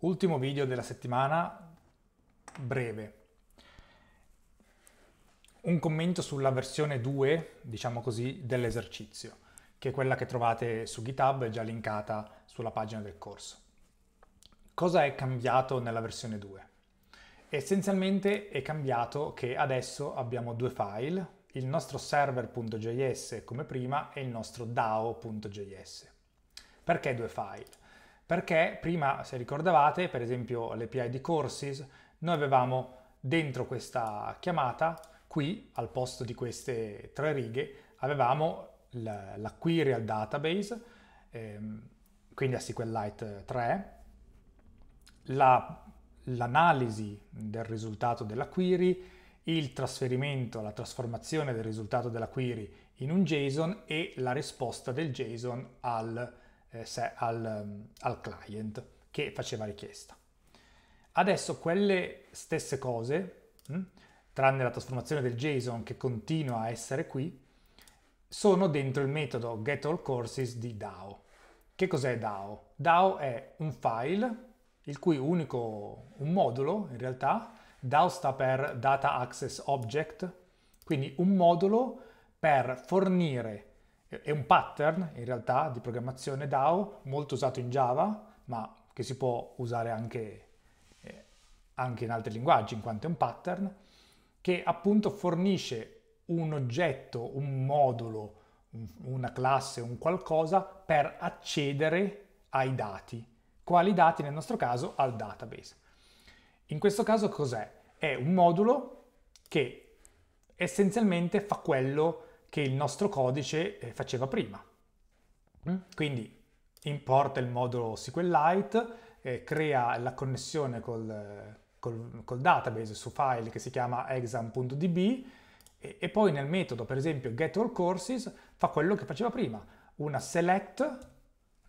Ultimo video della settimana, breve. Un commento sulla versione 2, diciamo così, dell'esercizio, che è quella che trovate su GitHub già linkata sulla pagina del corso. Cosa è cambiato nella versione 2? Essenzialmente è cambiato che adesso abbiamo due file, il nostro server.js come prima e il nostro dao.js. Perché due file? Perché prima, se ricordavate, per esempio l'API di Courses, noi avevamo dentro questa chiamata, qui al posto di queste tre righe, avevamo la, la query al database, ehm, quindi a SQLite 3, la, l'analisi del risultato della query, il trasferimento, la trasformazione del risultato della query in un JSON e la risposta del JSON al al, al client che faceva richiesta. Adesso quelle stesse cose, hm, tranne la trasformazione del JSON che continua a essere qui, sono dentro il metodo getAllCourses di DAO. Che cos'è DAO? DAO è un file il cui unico, un modulo in realtà, DAO sta per Data Access Object, quindi un modulo per fornire è un pattern in realtà di programmazione DAO molto usato in Java, ma che si può usare anche, eh, anche in altri linguaggi in quanto è un pattern, che appunto fornisce un oggetto, un modulo, una classe, un qualcosa per accedere ai dati. Quali dati nel nostro caso? Al database. In questo caso cos'è? È un modulo che essenzialmente fa quello che il nostro codice eh, faceva prima. Mm? Quindi importa il modulo SQLite, eh, crea la connessione col, col, col, database su file che si chiama exam.db e, e, poi nel metodo, per esempio, getAllCourses fa quello che faceva prima, una select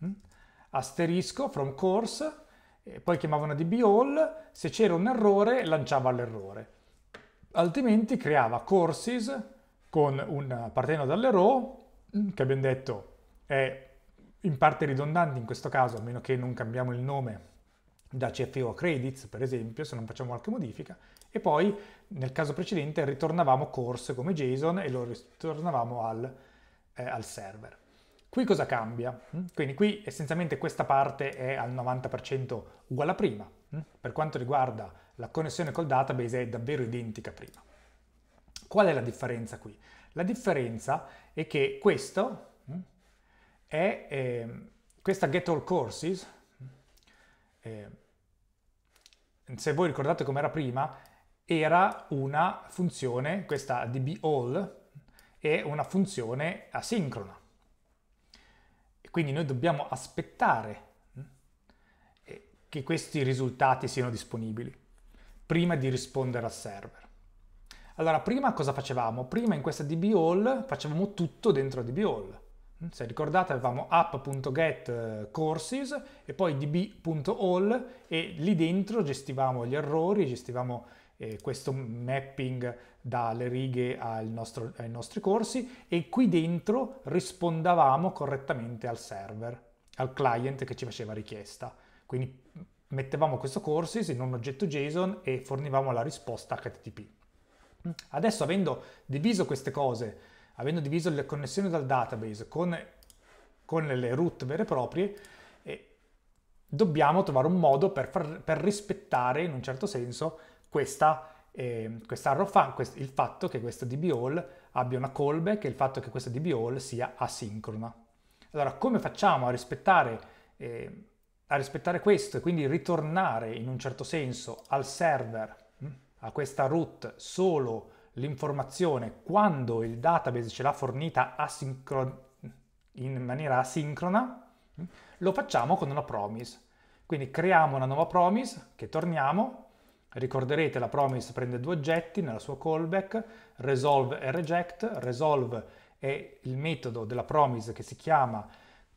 mm? asterisco from course, poi chiamava una dball, se c'era un errore lanciava l'errore. Altrimenti creava courses con un, partendo dalle row, che abbiamo detto è in parte ridondante in questo caso, a meno che non cambiamo il nome da CFO a credits, per esempio, se non facciamo qualche modifica, e poi nel caso precedente ritornavamo course come JSON e lo ritornavamo al, eh, al server. Qui cosa cambia? Quindi qui essenzialmente questa parte è al 90% uguale a prima. Per quanto riguarda la connessione col database è davvero identica a prima. Qual è la differenza qui? La differenza è che questo mm, è eh, questa getAllCourses, eh, se voi ricordate com'era prima, era una funzione, questa dbAll è una funzione asincrona. Quindi noi dobbiamo aspettare mm, che questi risultati siano disponibili prima di rispondere al server. Allora, prima cosa facevamo? Prima in questa dball facevamo tutto dentro dball. Mm, se ricordate avevamo app.get eh, courses e poi db.all e lì dentro gestivamo gli errori, gestivamo eh, questo mapping dalle righe nostro, ai nostri corsi e qui dentro rispondavamo correttamente al server, al client che ci faceva richiesta. Quindi mettevamo questo courses in un oggetto JSON e fornivamo la risposta HTTP. Adesso avendo diviso queste cose, avendo diviso le connessioni dal database con, con le root vere e proprie, eh, dobbiamo trovare un modo per, far, per, rispettare in un certo senso questa, eh, questa arrow quest, il fatto che questa dball abbia una callback e il fatto che questa dball sia asincrona. Allora, come facciamo a rispettare, eh, a rispettare questo e quindi ritornare in un certo senso al server a questa root solo l'informazione quando il database ce l'ha fornita in maniera asincrona, lo facciamo con una promise. Quindi creiamo una nuova promise che torniamo, ricorderete la promise prende due oggetti nella sua callback, resolve e reject, resolve è il metodo della promise che si chiama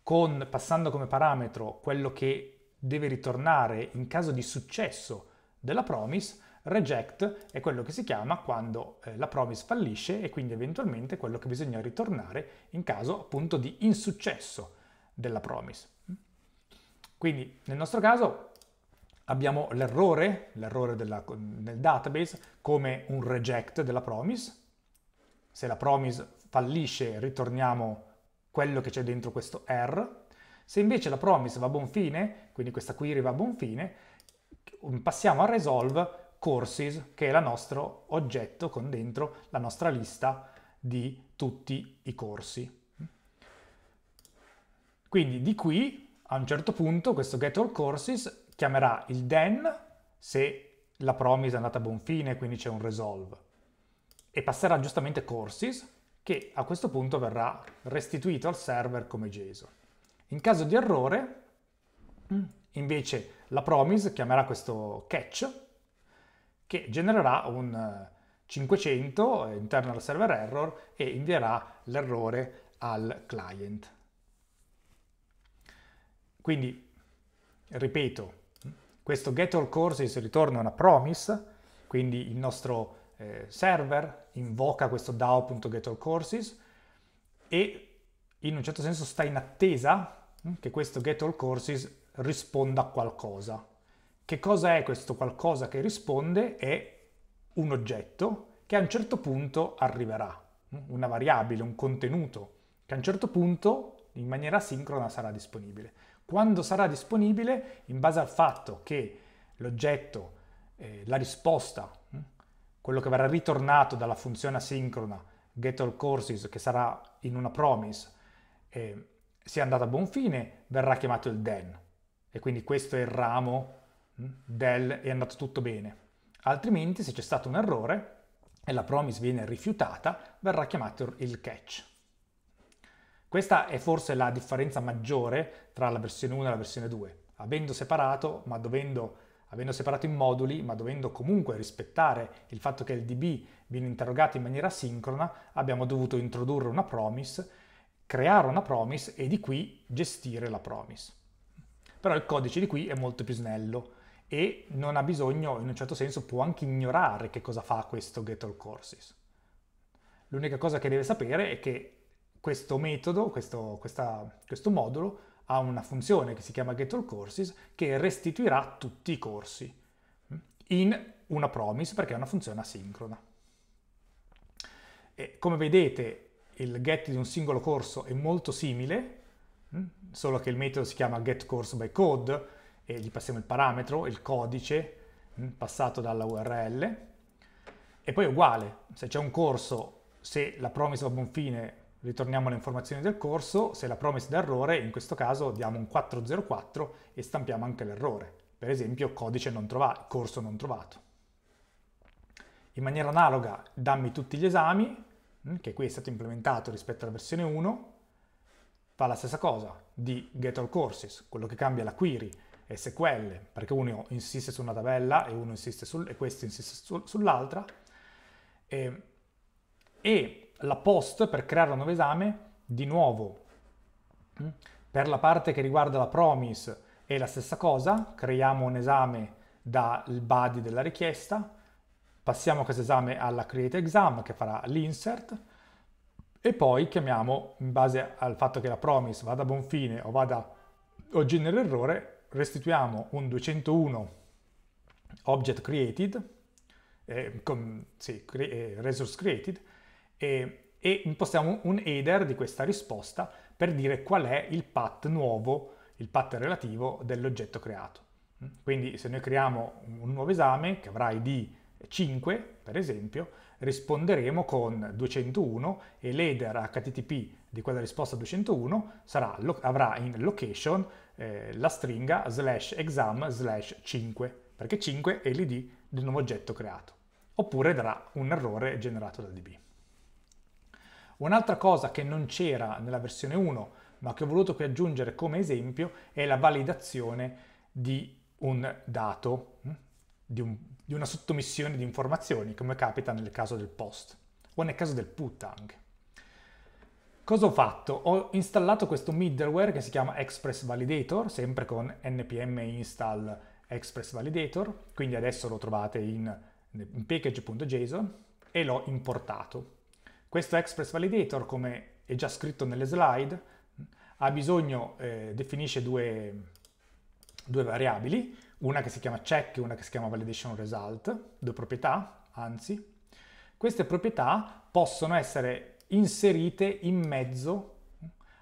con, passando come parametro quello che deve ritornare in caso di successo della promise, Reject è quello che si chiama quando eh, la promise fallisce e quindi eventualmente quello che bisogna ritornare in caso appunto di insuccesso della promise. Quindi nel nostro caso abbiamo l'errore, l'errore nel database, come un reject della promise. Se la promise fallisce ritorniamo quello che c'è dentro questo R. Se invece la promise va a buon fine, quindi questa query va a buon fine, passiamo a resolve courses, che è il nostro oggetto con dentro la nostra lista di tutti i corsi. Quindi di qui, a un certo punto, questo get all courses chiamerà il then se la promise è andata a buon fine, quindi c'è un resolve, e passerà giustamente courses, che a questo punto verrà restituito al server come JSON. In caso di errore, invece la promise chiamerà questo catch, che genererà un 500 eh, internal server error e invierà l'errore al client. Quindi, ripeto, questo get all courses ritorna una promise, quindi il nostro eh, server invoca questo DAO.getAllCourses e in un certo senso sta in attesa hm, che questo getAllCourses risponda a qualcosa. Che cosa è questo qualcosa che risponde? È un oggetto che a un certo punto arriverà, hm, una variabile, un contenuto, che a un certo punto in maniera sincrona sarà disponibile. Quando sarà disponibile, in base al fatto che l'oggetto, eh, la risposta, hm, quello che verrà ritornato dalla funzione asincrona getAllCourses, che sarà in una promise, eh, sia andato a buon fine, verrà chiamato il then. E quindi questo è il ramo del è andato tutto bene. Altrimenti, se c'è stato un errore e la promise viene rifiutata, verrà chiamato il catch. Questa è forse la differenza maggiore tra la versione 1 e la versione 2. Avendo separato, ma dovendo, avendo separato i moduli, ma dovendo comunque rispettare il fatto che il DB viene interrogato in maniera sincrona, abbiamo dovuto introdurre una promise, creare una promise e di qui gestire la promise. Però il codice di qui è molto più snello e non ha bisogno, in un certo senso, può anche ignorare che cosa fa questo getAllCourses. L'unica cosa che deve sapere è che questo metodo, questo, questa, questo modulo, ha una funzione che si chiama getAllCourses che restituirà tutti i corsi mm, in una promise perché è una funzione asincrona. E come vedete il get di un singolo corso è molto simile, mm, solo che il metodo si chiama getCourseByCode e gli passiamo il parametro, il codice mm, passato dalla URL e poi uguale, se c'è un corso, se la promise va a buon fine ritorniamo le informazioni del corso, se la promise d'errore, in questo caso diamo un 404 e stampiamo anche l'errore, per esempio codice non trovato, corso non trovato. In maniera analoga dammi tutti gli esami, mm, che qui è stato implementato rispetto alla versione 1, fa la stessa cosa di getAllCourses, quello che cambia la query SQL, perché uno insiste su una tabella e, insiste sul, e questo insiste sull'altra, e, e la post per creare un nuovo esame, di nuovo, mm, per la parte che riguarda la promise è la stessa cosa, creiamo un esame dal body della richiesta, passiamo questo esame alla create exam che farà l'insert e poi chiamiamo, in base al fatto che la promise vada a buon fine o vada o genera errore, restituiamo un 201 object created, eh, con, sì, cre- eh, resource created, e, e impostiamo un header di questa risposta per dire qual è il path nuovo, il path relativo dell'oggetto creato. Quindi se noi creiamo un nuovo esame che avrà id 5, per esempio, risponderemo con 201 e l'header HTTP di quella risposta 201 sarà, avrà in location eh, la stringa slash exam slash 5, perché 5 è l'id del nuovo oggetto creato. Oppure darà un errore generato dal DB. Un'altra cosa che non c'era nella versione 1, ma che ho voluto qui aggiungere come esempio, è la validazione di un dato, hm, di, un, di una sottomissione di informazioni, come capita nel caso del post o nel caso del put anche. Cosa ho fatto? Ho installato questo middleware che si chiama Express Validator, sempre con npm install Express Validator, quindi adesso lo trovate in, in package.json e l'ho importato. Questo Express Validator, come è già scritto nelle slide, ha bisogno, eh, definisce due, due variabili, una che si chiama check e una che si chiama validation result, due proprietà, anzi. Queste proprietà possono essere inserite in mezzo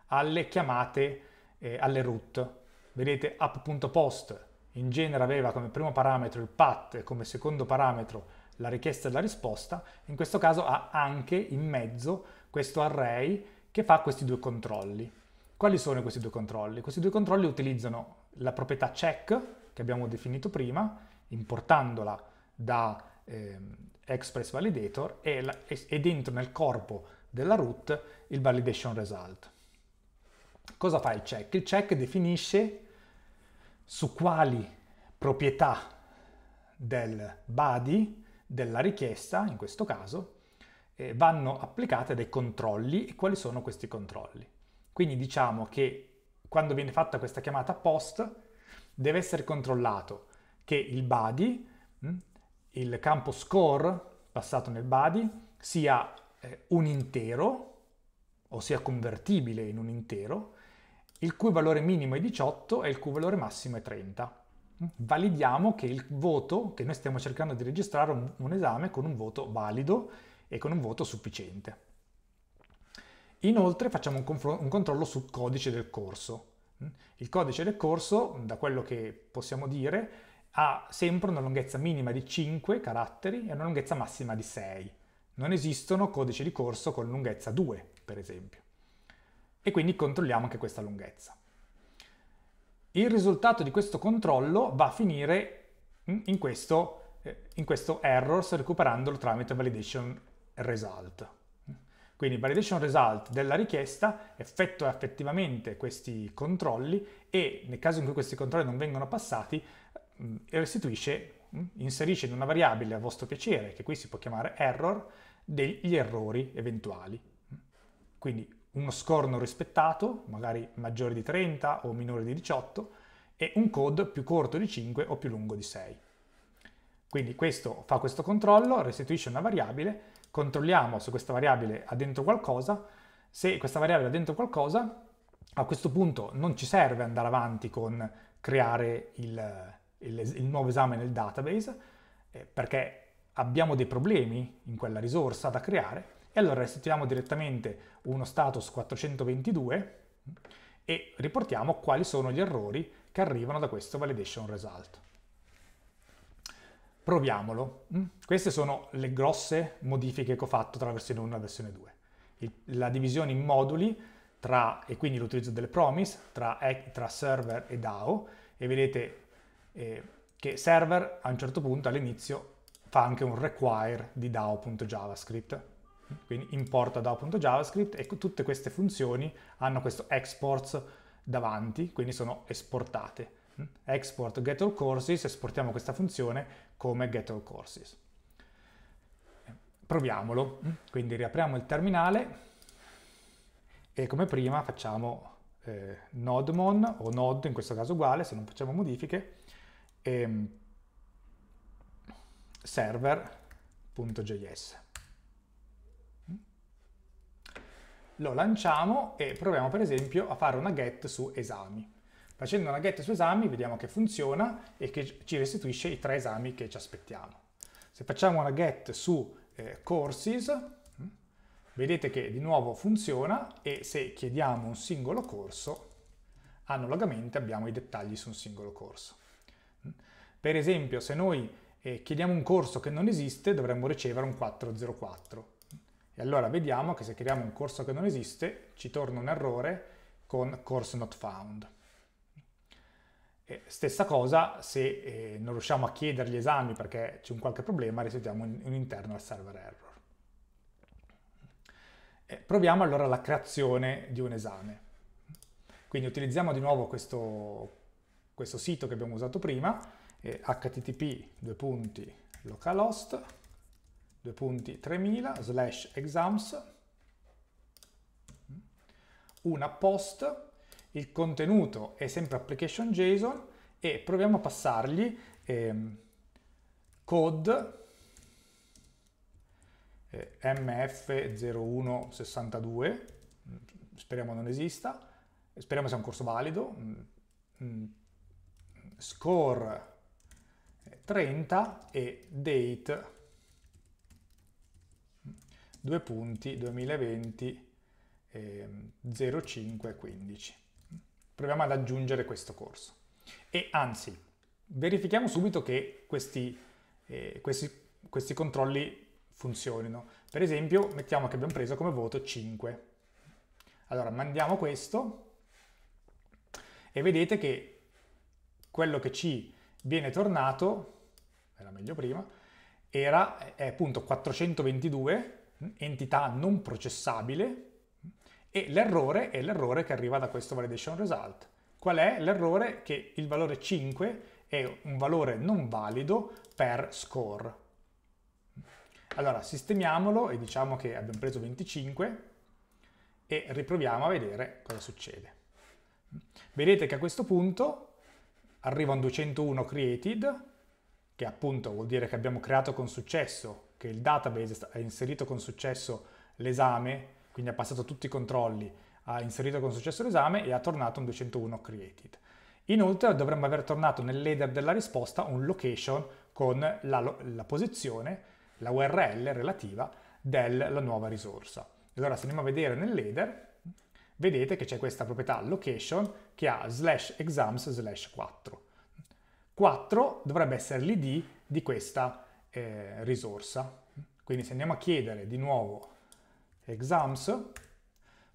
alle chiamate, eh, alle root. Vedete app.post in genere aveva come primo parametro il path e come secondo parametro la richiesta e la risposta, in questo caso ha anche in mezzo questo array che fa questi due controlli. Quali sono questi due controlli? Questi due controlli utilizzano la proprietà check che abbiamo definito prima, importandola da eh, Express Validator e, la, e, e dentro nel corpo della root il validation result. Cosa fa il check? Il check definisce su quali proprietà del body, della richiesta, in questo caso, eh, vanno applicate dei controlli e quali sono questi controlli. Quindi diciamo che quando viene fatta questa chiamata post deve essere controllato che il body, hm, il campo score passato nel body, sia un intero, o sia convertibile in un intero, il cui valore minimo è 18 e il cui valore massimo è 30. Validiamo che il voto, che noi stiamo cercando di registrare un, un esame con un voto valido e con un voto sufficiente. Inoltre facciamo un, un controllo sul codice del corso. Il codice del corso, da quello che possiamo dire, ha sempre una lunghezza minima di 5 caratteri e una lunghezza massima di 6. Non esistono codici di corso con lunghezza 2, per esempio e quindi controlliamo anche questa lunghezza. Il risultato di questo controllo va a finire in questo, eh, in questo errors recuperandolo tramite validation result. Quindi validation result della richiesta effettua effettivamente questi controlli e nel caso in cui questi controlli non vengono passati restituisce, inserisce in una variabile a vostro piacere, che qui si può chiamare error, degli errori eventuali. Quindi uno score non rispettato, magari maggiore di 30 o minore di 18, e un code più corto di 5 o più lungo di 6. Quindi questo fa questo controllo, restituisce una variabile, controlliamo se questa variabile ha dentro qualcosa, se questa variabile ha dentro qualcosa, a questo punto non ci serve andare avanti con creare il, il, il nuovo esame nel database, eh, perché abbiamo dei problemi in quella risorsa da creare, e allora restituiamo direttamente uno status 422 e riportiamo quali sono gli errori che arrivano da questo validation result. Proviamolo. Mm? Queste sono le grosse modifiche che ho fatto tra versione 1 e versione 2. Il, la divisione in moduli tra, e quindi l'utilizzo delle promise tra, tra, server e DAO e vedete eh, che server a un certo punto all'inizio fa anche un require di DAO.javascript quindi importa DAO.javascript e tutte queste funzioni hanno questo export davanti, quindi sono esportate. Export getAllCourses, esportiamo questa funzione come getAllCourses. Proviamolo, quindi riapriamo il terminale e come prima facciamo eh, nodemon o node, in questo caso uguale, se non facciamo modifiche, e server.js. lo lanciamo e proviamo per esempio a fare una get su esami. Facendo una get su esami vediamo che funziona e che ci restituisce i tre esami che ci aspettiamo. Se facciamo una get su eh, courses, mm, vedete che di nuovo funziona e se chiediamo un singolo corso, analogamente abbiamo i dettagli su un singolo corso. Per esempio, se noi eh, chiediamo un corso che non esiste, dovremmo ricevere un 404. E allora vediamo che se creiamo un corso che non esiste, ci torna un errore con course not found. E stessa cosa se eh, non riusciamo a chiedere gli esami perché c'è un qualche problema, risettiamo un, un internal server error. E proviamo allora la creazione di un esame. Quindi utilizziamo di nuovo questo, questo sito che abbiamo usato prima, eh, http localhost due punti 3000 slash exams. Una post il contenuto è sempre application JSON e proviamo a passargli ehm, code eh, mf0162 speriamo non esista. Speriamo sia un corso valido. Mm, mm, score 30 e date due punti 2020 eh, 0515. Proviamo ad aggiungere questo corso. E anzi, verifichiamo subito che questi, eh, questi, questi controlli funzionino. Per esempio, mettiamo che abbiamo preso come voto 5. Allora, mandiamo questo e vedete che quello che ci viene tornato, era meglio prima, era è appunto 422, entità non processabile, e l'errore è l'errore che arriva da questo validation result. Qual è l'errore? Che il valore 5 è un valore non valido per score. Allora, sistemiamolo e diciamo che abbiamo preso 25 e riproviamo a vedere cosa succede. Vedete che a questo punto arriva un 201 created, che appunto vuol dire che abbiamo creato con successo, che il database ha inserito con successo l'esame, quindi ha passato tutti i controlli, ha inserito con successo l'esame e ha tornato un 201 created. Inoltre dovremmo aver tornato nell'header della risposta un location con la, la posizione, la URL relativa della nuova risorsa. Allora se andiamo a vedere nell'header, vedete che c'è questa proprietà location che ha slash exams slash 4. 4 dovrebbe essere l'id di questa eh, risorsa. Quindi se andiamo a chiedere di nuovo exams,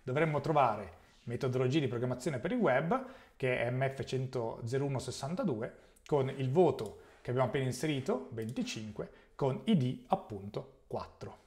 dovremmo trovare metodologie di programmazione per il web, che è MF10162, con il voto che abbiamo appena inserito, 25, con id appunto 4.